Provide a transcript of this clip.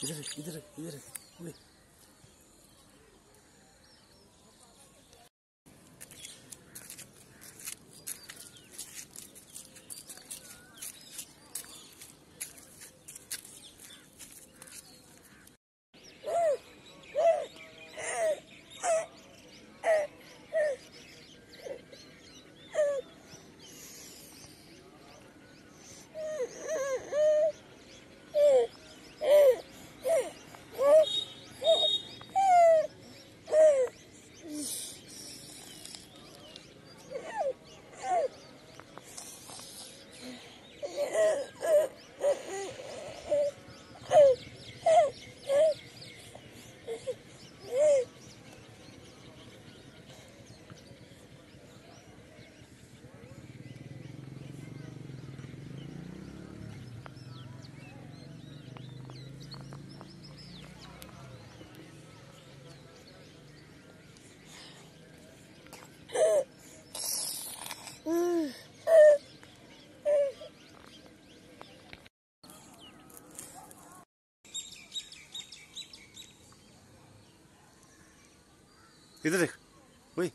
Gidelim, gidelim, gidelim. Gidecek. Uy.